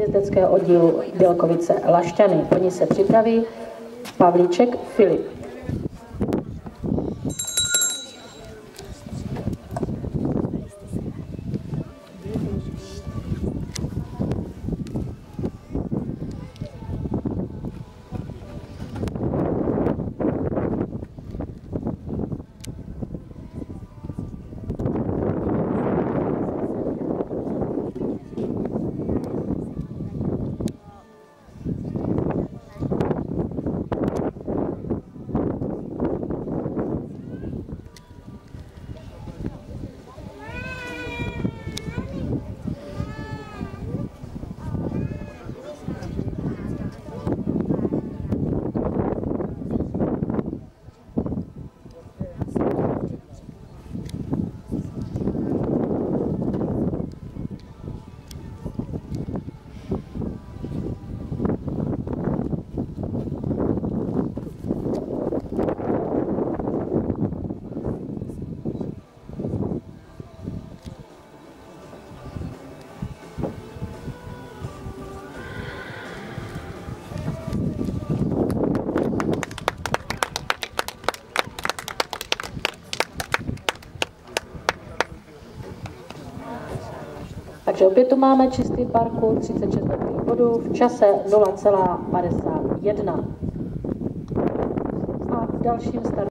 jezdeckého oddílu Bělkovice Lašťany. Po ní se připraví Pavlíček Filip. Takže opět tu máme čistý parku, 36 bodů v čase 0,51. A v dalším startu